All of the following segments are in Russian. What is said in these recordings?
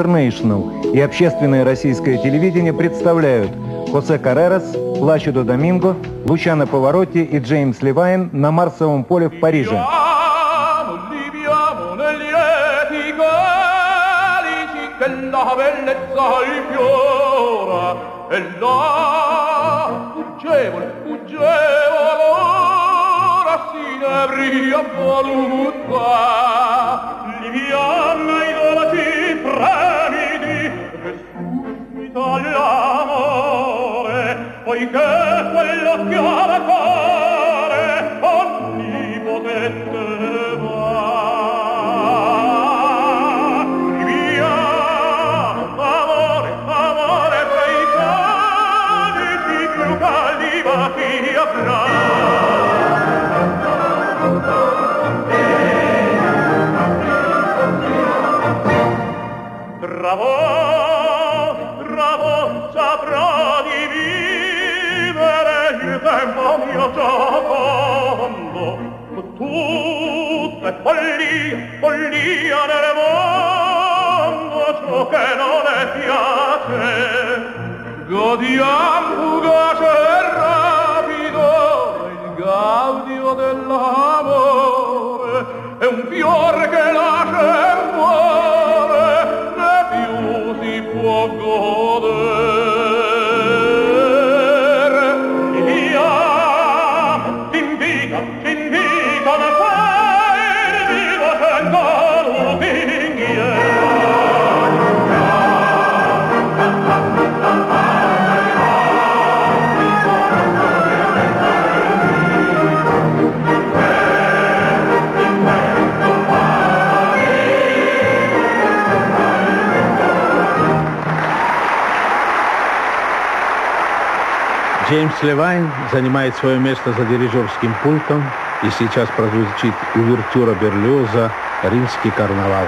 Интернешнл и общественное российское телевидение представляют Хосе Каррерас, Плачудо Доминго, Лучано Поворотти и Джеймс Левайн на Марсовом поле в Париже. della all'amore poiché quello chiama cuore onnipotente va mi amo amore amore fai cani di più Bravo! follia, follia nel mondo ciò che non le piace. Godiam fugace e rapido il gaudio dell'amore, è un fiore che lascia e muore, né più si può godere. Io ti invito, Левайн занимает свое место за дирижерским пультом, и сейчас прозвучит увертюра Берлиоза «Римский карнавал».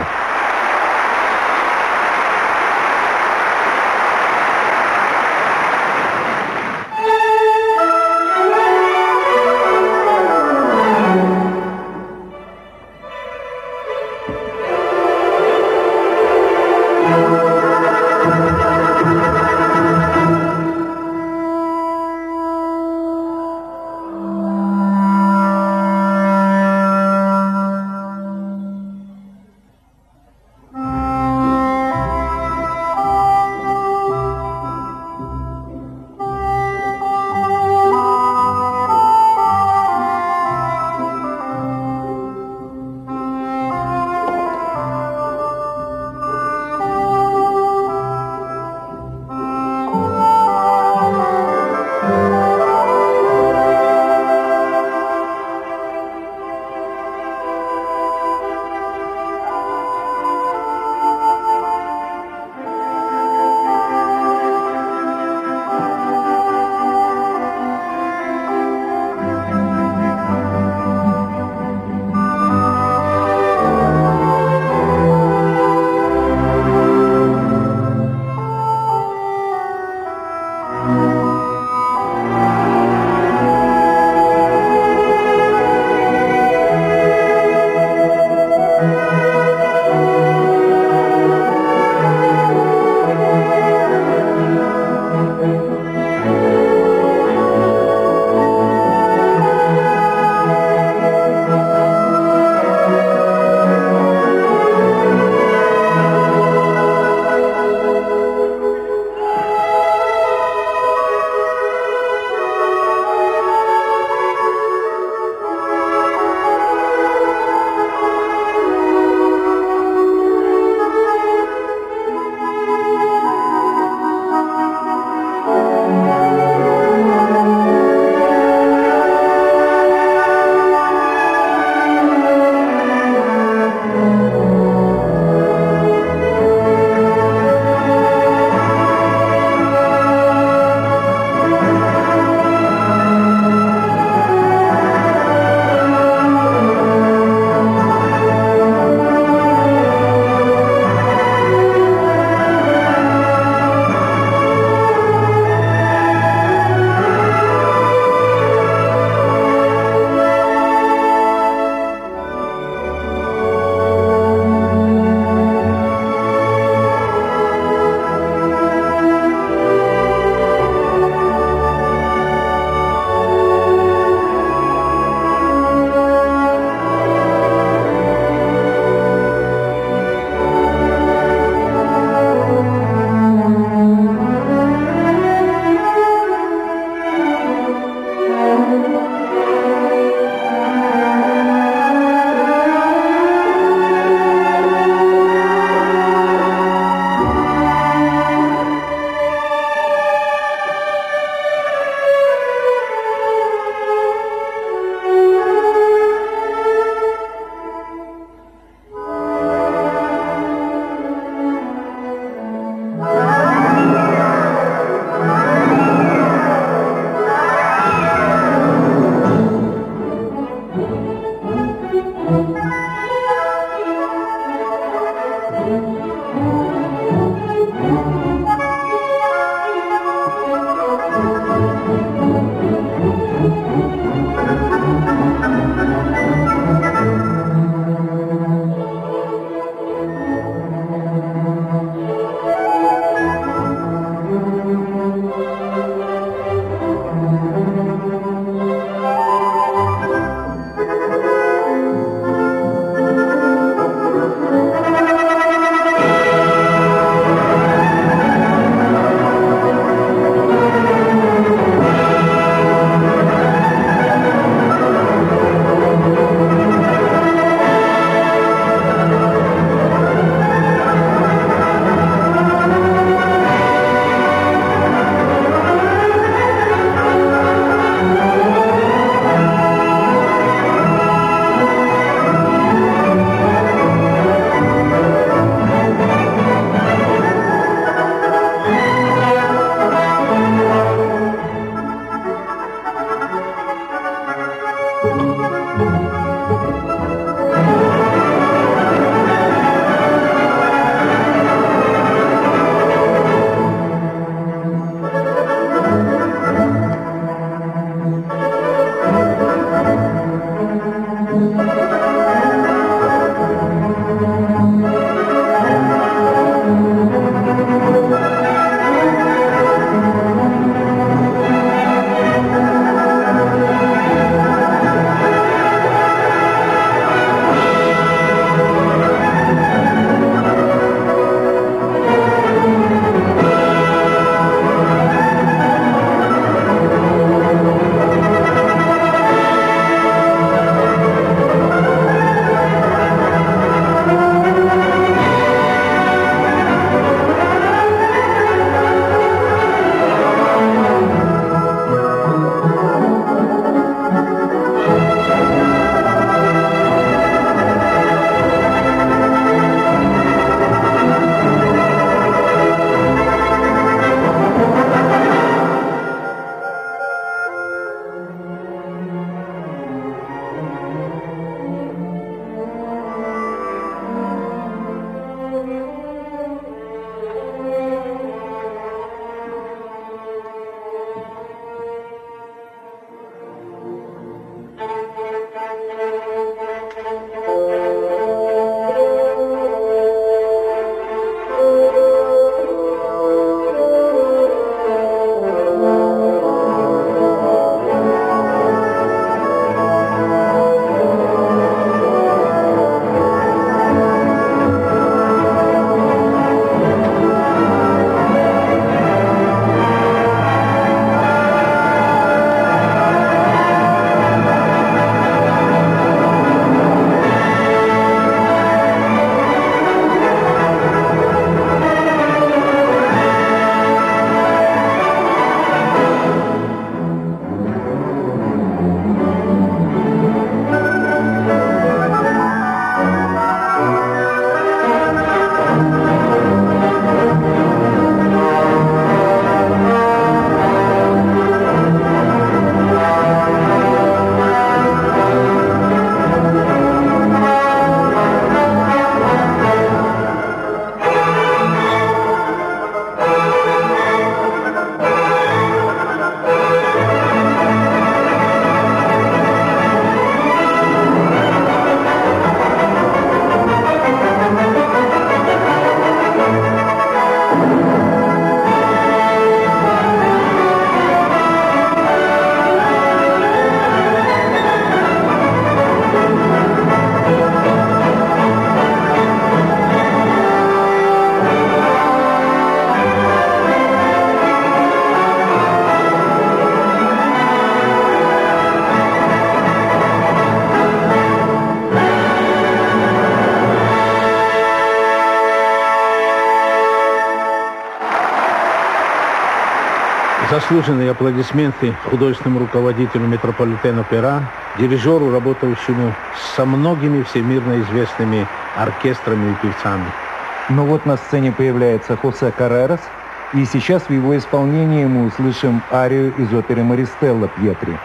Заслуженные аплодисменты художественному руководителю метрополитена Пера, дирижеру, работающему со многими всемирно известными оркестрами и певцами. Но вот на сцене появляется Хосе Каррерас, и сейчас в его исполнении мы услышим арию из оперы «Маристелла» Пьетри.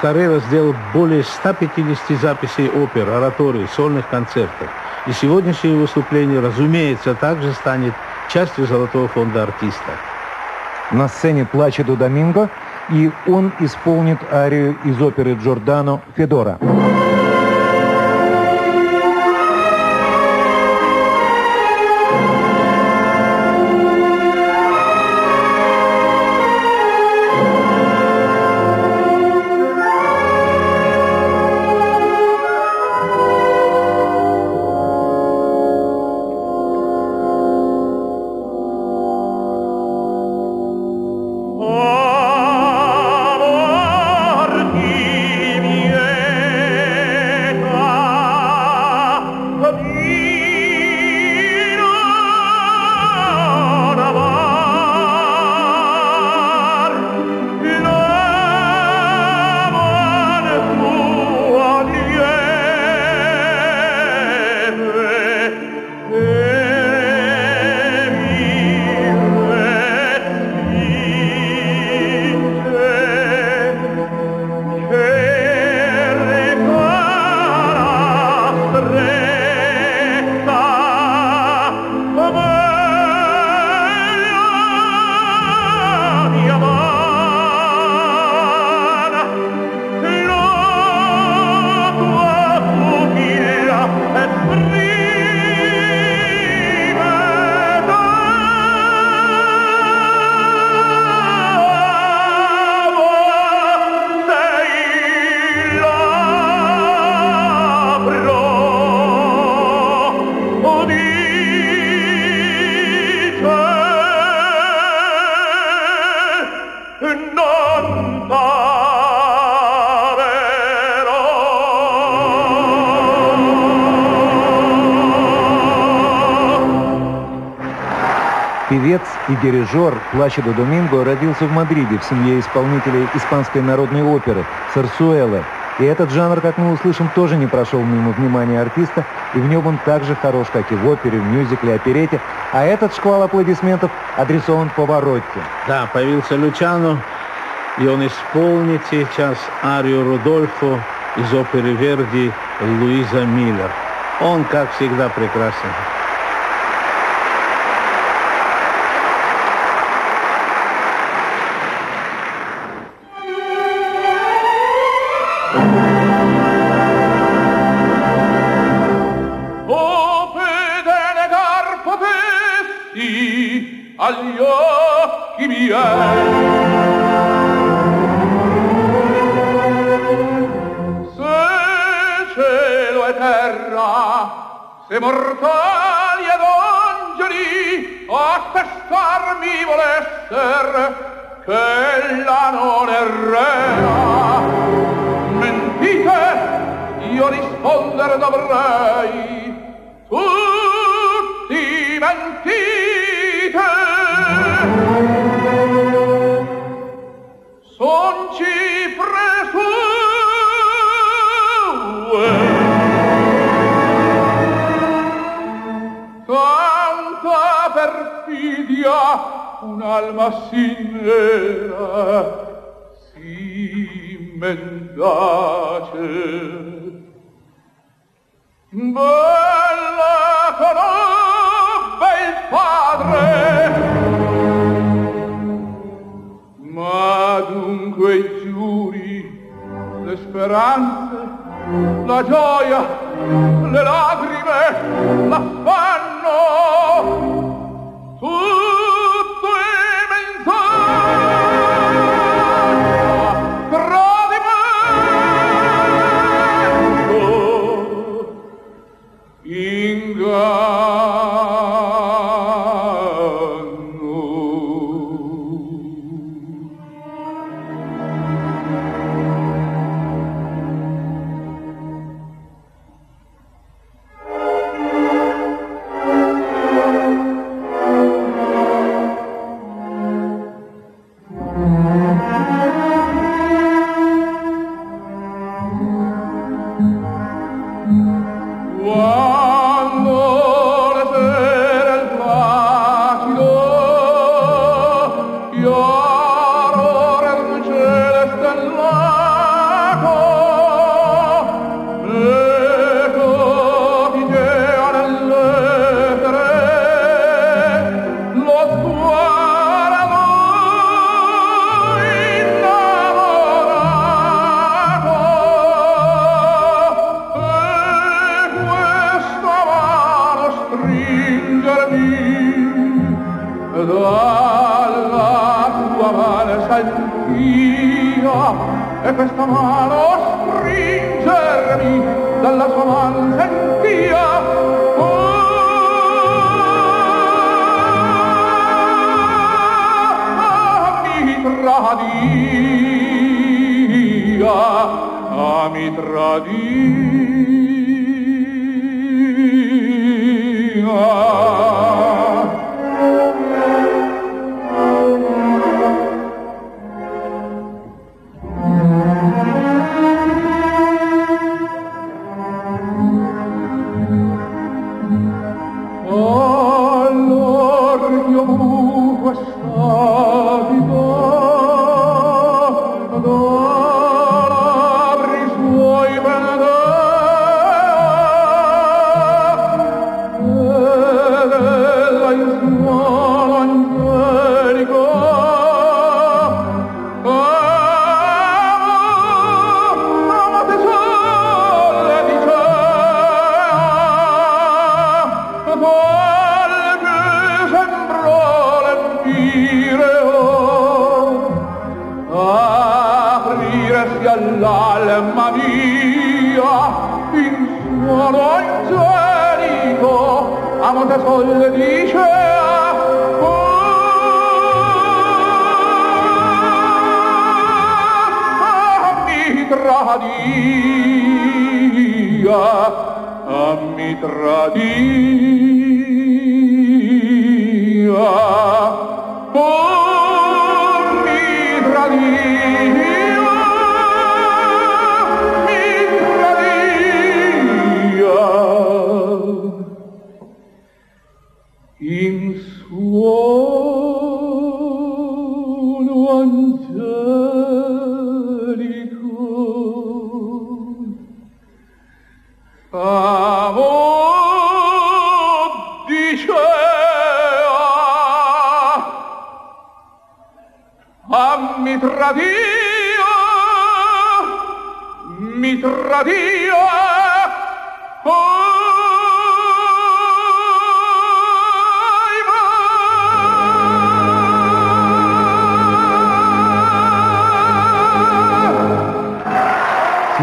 Каррера сделал более 150 записей опер, ораторий, сольных концертов. И сегодняшнее выступление, разумеется, также станет частью Золотого фонда артиста. На сцене Плачеду Доминго, и он исполнит арию из оперы Джордано «Федора». Amor и дирижер Плачедо Доминго родился в Мадриде в семье исполнителей испанской народной оперы Сарсуэлы И этот жанр, как мы услышим, тоже не прошел мимо внимания артиста, и в нем он так же хорош, как и в опере, в мюзикле, оперете. А этот шквал аплодисментов адресован Поворотти. Да, появился Лючано, и он исполнит сейчас арию Рудольфо из оперы Верди Луиза Миллер. Он, как всегда, прекрасен. E terra, se mortali ed angeli attestarmi volesser che ella non è rea, mentite, io risponder dovrei. Tutti mentite. Son perfidia, un'alma sincera, si mendace. Bella conobbe il padre, ma dunque i giuri, le speranze, la gioia, le lagrime, l'affanno, Cúp tôi bên thôi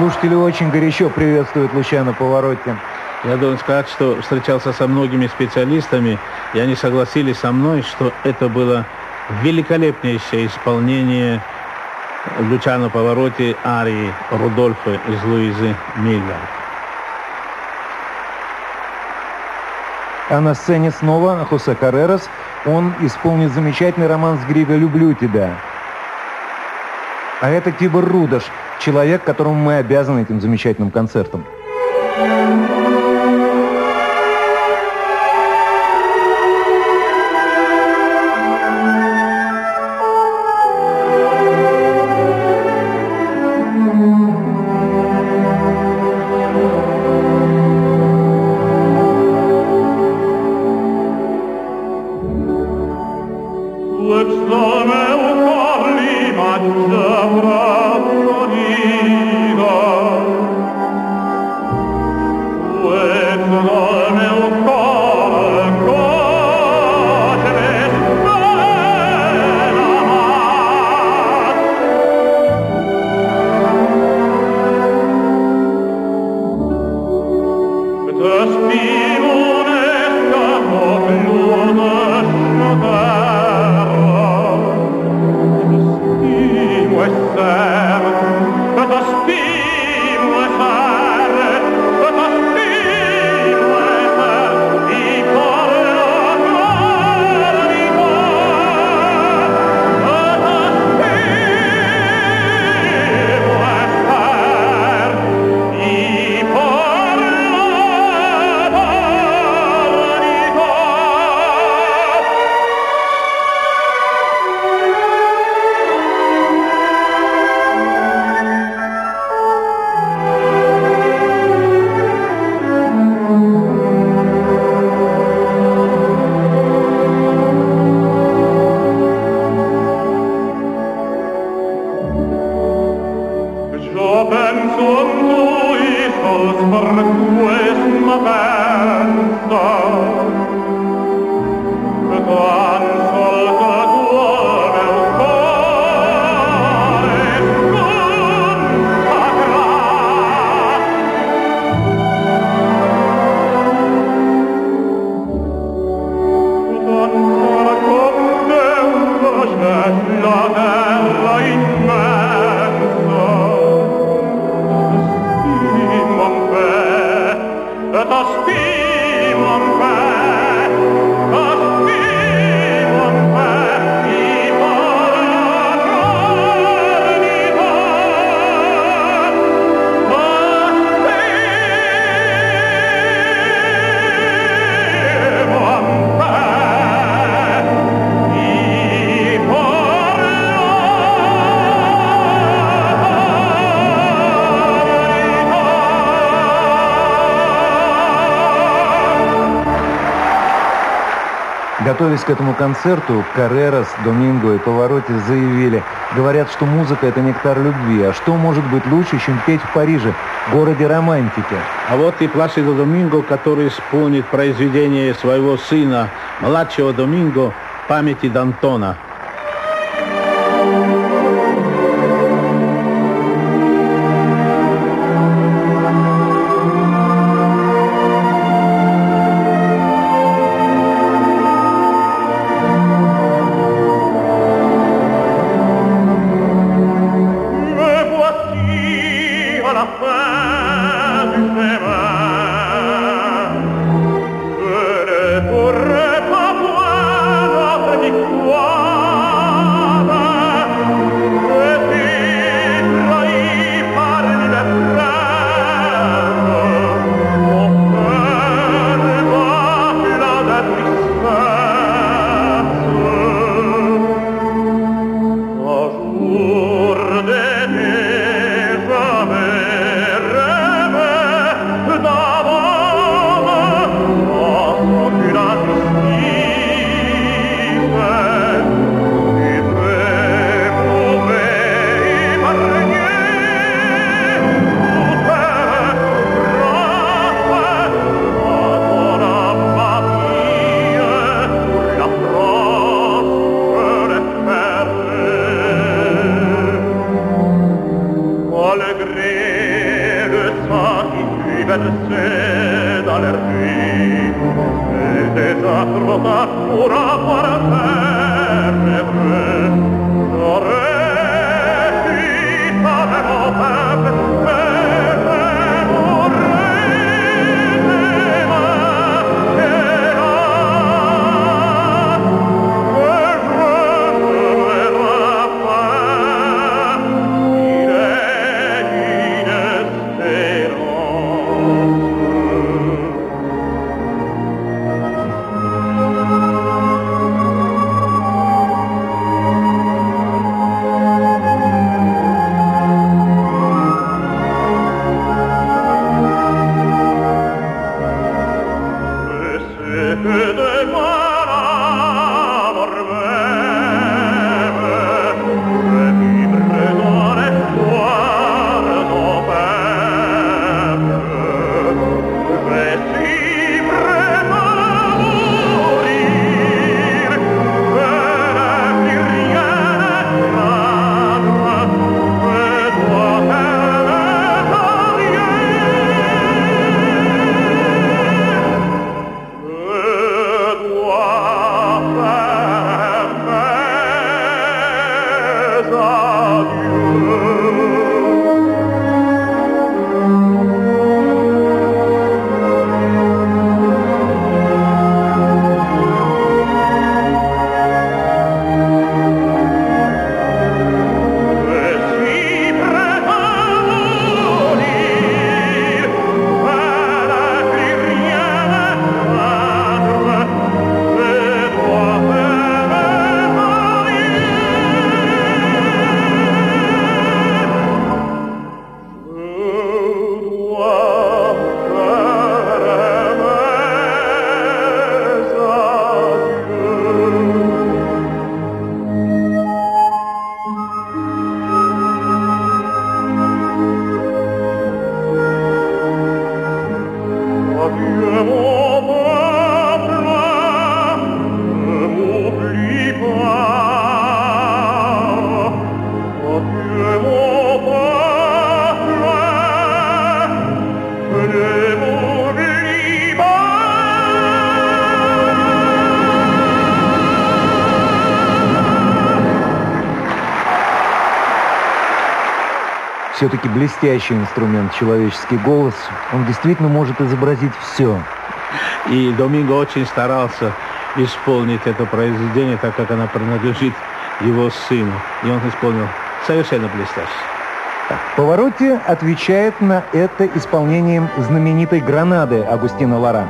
Слушатели очень горячо приветствуют Лучано Повороте. Я должен сказать, что встречался со многими специалистами, и они согласились со мной, что это было великолепнейшее исполнение Лучано Повороте арии Рудольфа из Луизы Миллер. А на сцене снова Хосе Каррерас. Он исполнит замечательный роман с Григо «Люблю тебя». А это Тибор Рудаш, человек, которому мы обязаны этим замечательным концертом. Готовясь к этому концерту, Каррерас, Доминго и Повороте заявили, говорят, что музыка – это нектар любви, а что может быть лучше, чем петь в Париже, городе романтики? А вот и Пласидо Доминго, который исполнит произведение своего сына, младшего Доминго, памяти Д'Антона. Все-таки блестящий инструмент, человеческий голос. Он действительно может изобразить все. И Доминго очень старался исполнить это произведение, так как оно принадлежит его сыну. И он исполнил совершенно блестяще. Повороте отвечает на это исполнением знаменитой гранады Агустина Лора.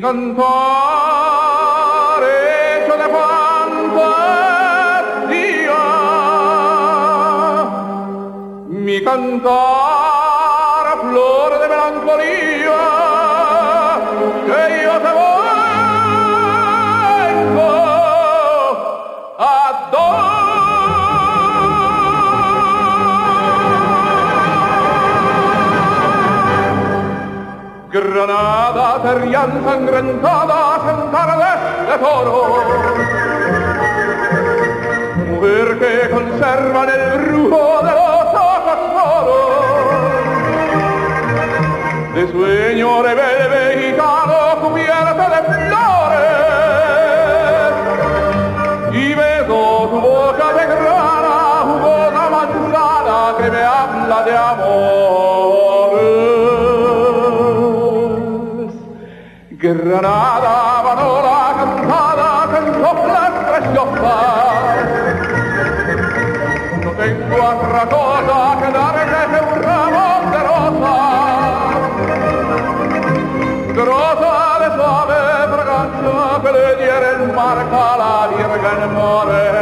con ensangrentada, Canadavano la cantata che sopra il schioppa. Non tengo altra cosa che dare che c'è un ramo di rosa. Di rosa le sue fragranze per dire il marca la Virgen Morena.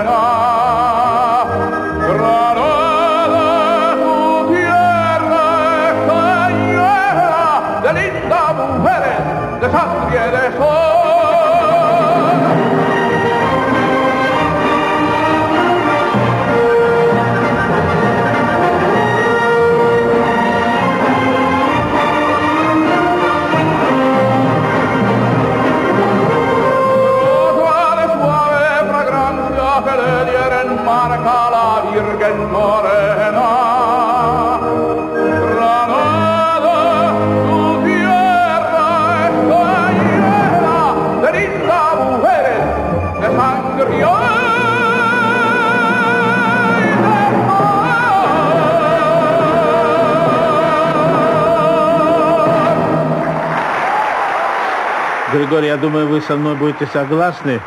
Егор, я думаю, вы со мной будете согласны,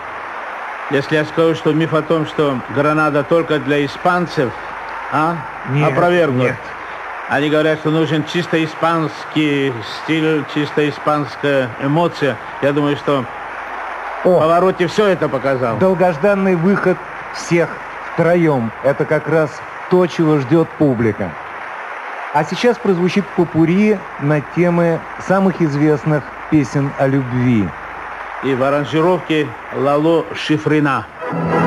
если я скажу, что миф о том, что Гранада только для испанцев, а? Нет, Опровергнут. Нет. Они говорят, что нужен чисто испанский стиль, чисто испанская эмоция. Я думаю, что О, повороте все это показал. Долгожданный выход всех втроем. Это как раз то, чего ждет публика. А сейчас прозвучит попури на темы самых известных песен о любви. И в аранжировке Лало Шифрина. Шифрина.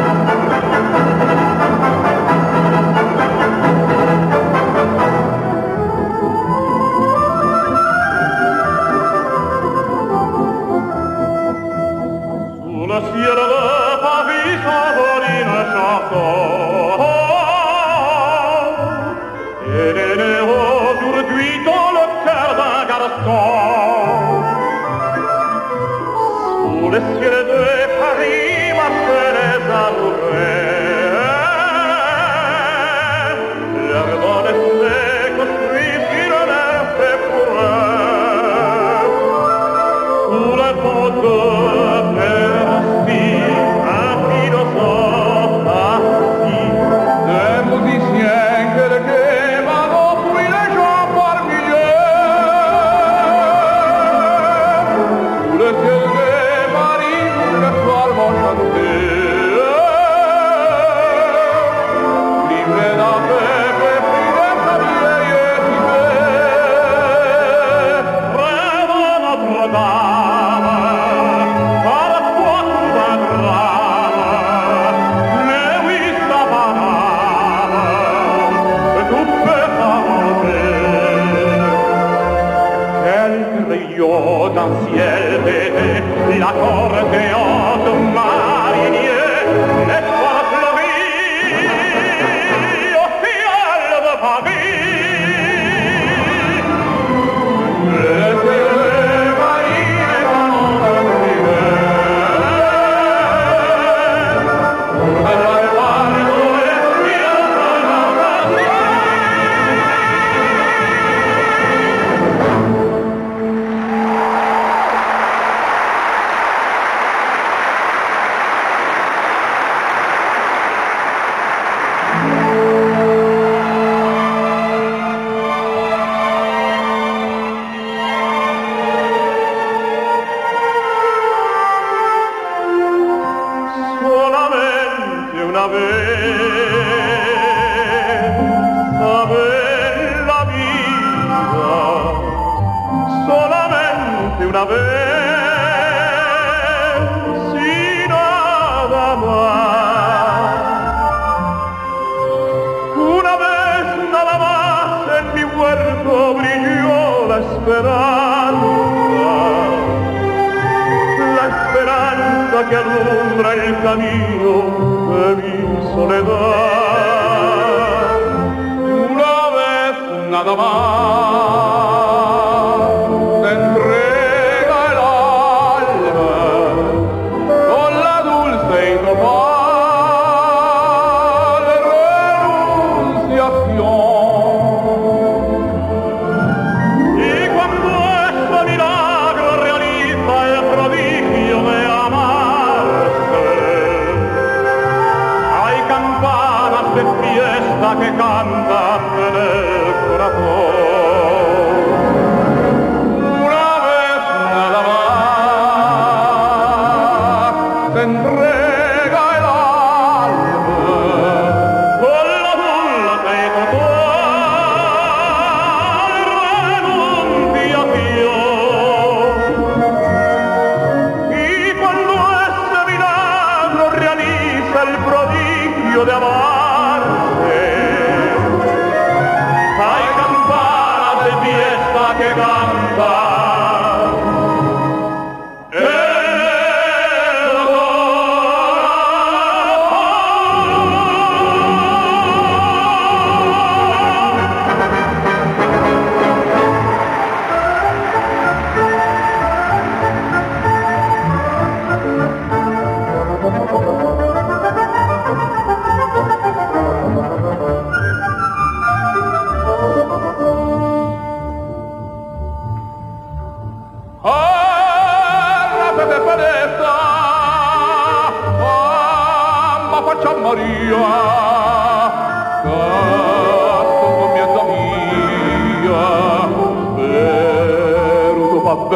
d'un ciel d'été, l'accord des hautes mariniers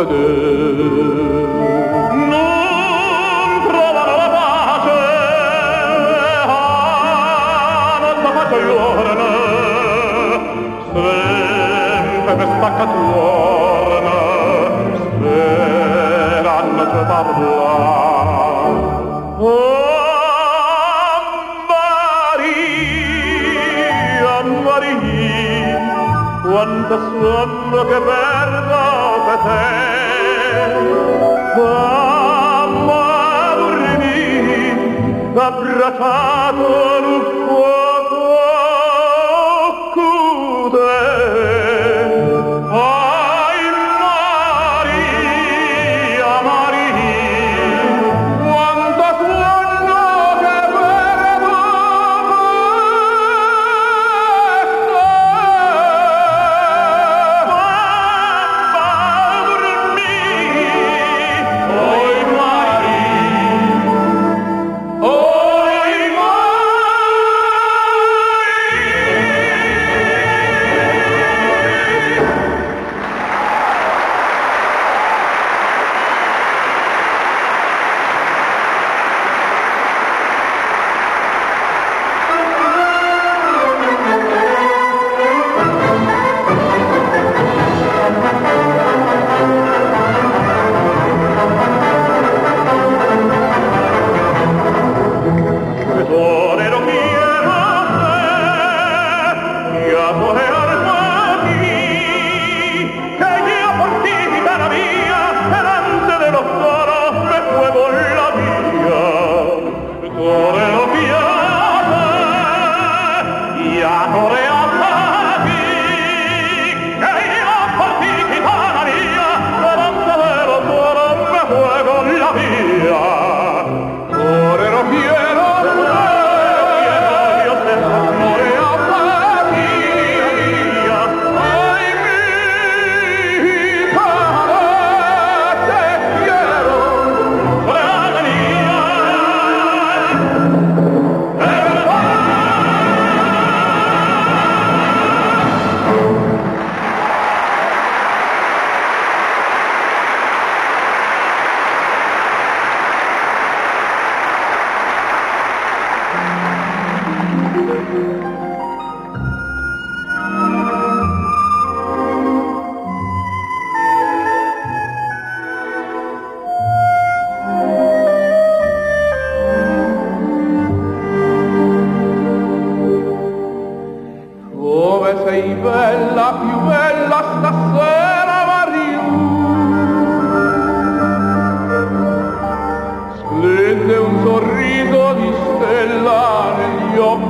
vedere non trovano la pace a la pace giorno sempre per spaccatorno speranno c'è parla oh Maria Maria quanta sonno che perdo per te abbracciato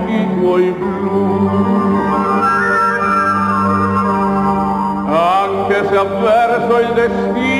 Midway Blue. Aunque sea adverso el destino,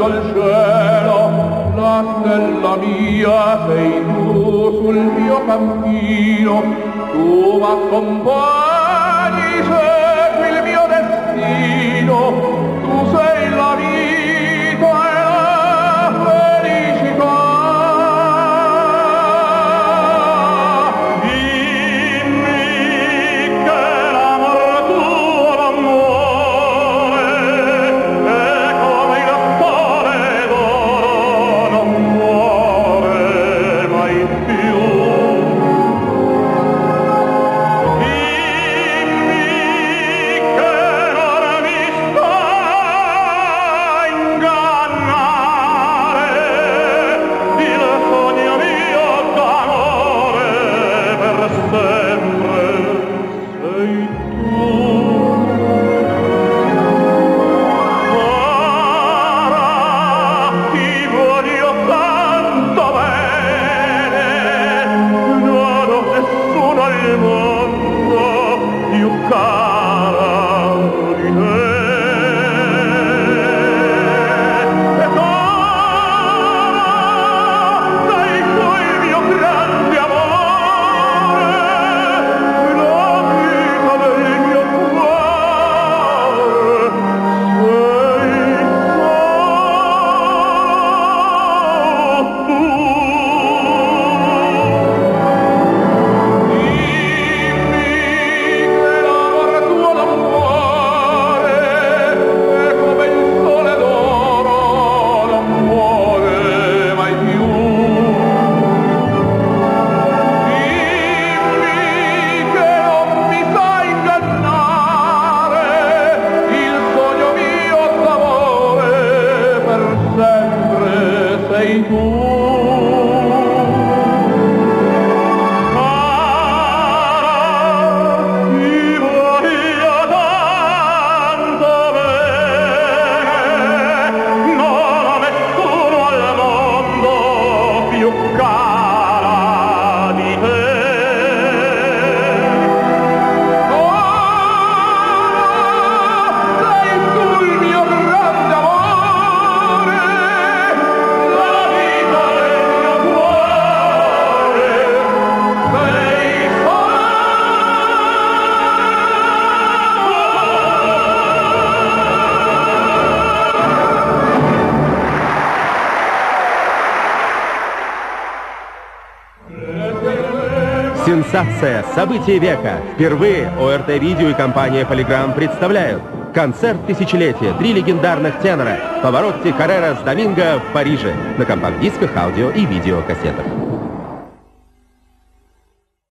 alto il cielo, la stella mia sei tu sul mio cammino, tu m'accompagni. Сенсация! Событие века! Впервые ОРТ-видео и компания «Полиграмм» представляют концерт тысячелетия. Три легендарных тенора. Поворотти Каррера с Доминго в Париже. На компакт-дисках, аудио и видеокассетах.